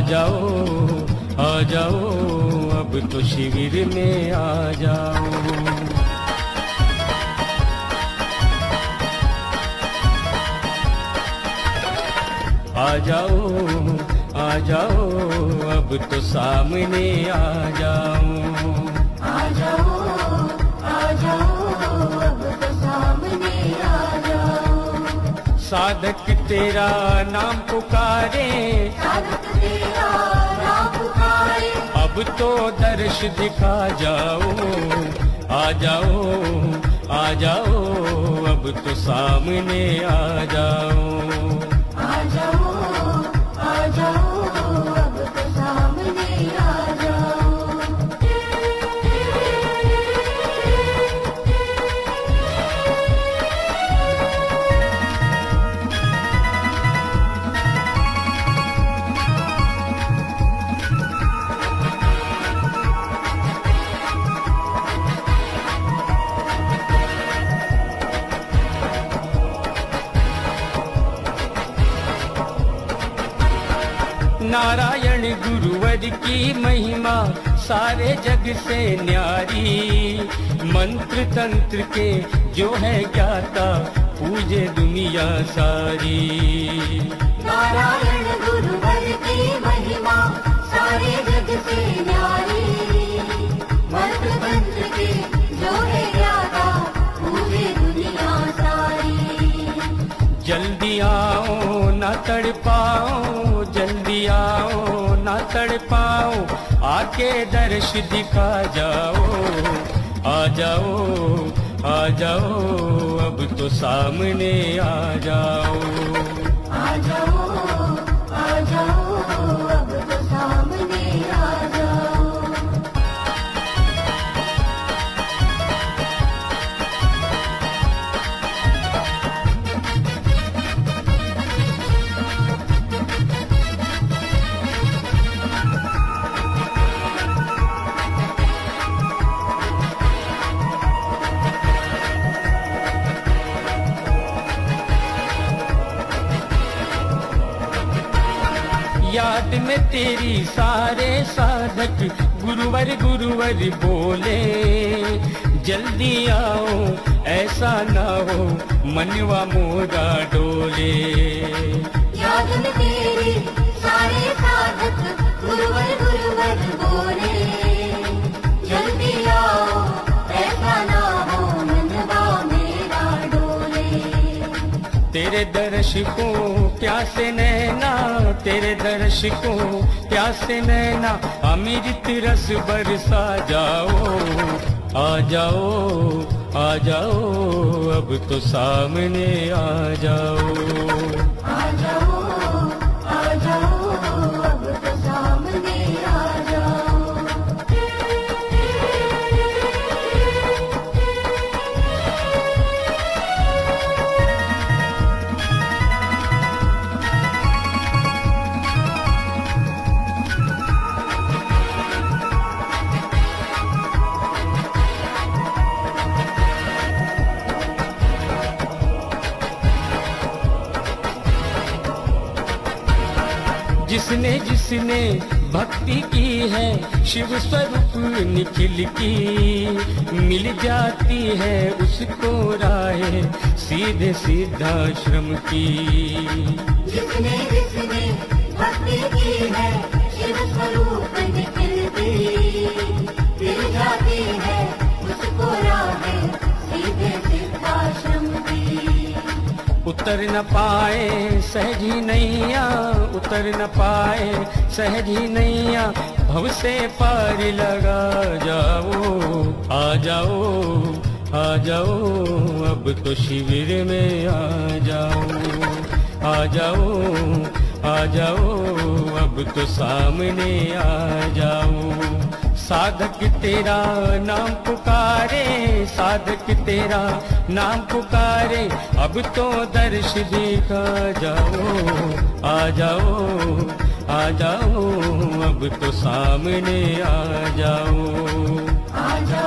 जाओ, आ जाओ, अब तो शिविर में आ जाओ। आ जाओ आ जाओ, अब तो सामने आ जाओ। साधक तेरा नाम पुकारे। साधक तेरा नाम पुकारे। अब तो दर्श दिखा जाओ आ जाओ आ जाओ अब तो सामने आ जाओ। आ जाओ नारायण गुरुवर की महिमा, सारे जग से न्यारी। मंत्र तंत्र के जो है ज्ञाता, पूजे दुनिया सारी। नारायण गुरुवर की महिमा, सारे जग से न्यारी। मंत्र तंत्र के तड़ पाओ, आके दर्श दिखा जाओ। आ जाओ आ जाओ, अब तो सामने आ जाओ। याद में तेरी सारे साधक गुरुवर गुरुवर बोले जल्दी आओ ऐसा ना हो मनवा मोरा डोले। याद में तेरे सारे साधक गुरुवर गुरुवर बोले जल्दी आओ ऐसा ना हो मनवा मेरा डोले। तेरे दर्श को प्यासे नैना तेरे दर्श को प्यासे नैना अमृत रस बरसा जाओ आ जाओ आ जाओ, अब तो सामने आ जाओ। आ जाओ आ जाओ, अब तो जिसने जिसने भक्ति की है, शिव स्वरूप निखिल की। मिल जाती है उसको राय सीधे सीधा श्रम की। जिसने जिसने भक्ति की है उतर न पाए सहजी नैया, उतर न पाए सहजी नैया। भव से पार लगा जाओ, आ जाओ आ जाओ। अब तो शिविर में आ जाओ आ जाओ आ जाओ। अब तो सामने आ जाओ। साधक तेरा नाम पुकारे, साधक तेरा नाम पुकारे। अब तो दर्श देखा जाओ, आ जाओ आ जाओ। अब तो सामने आ जाओ। आ जाओ।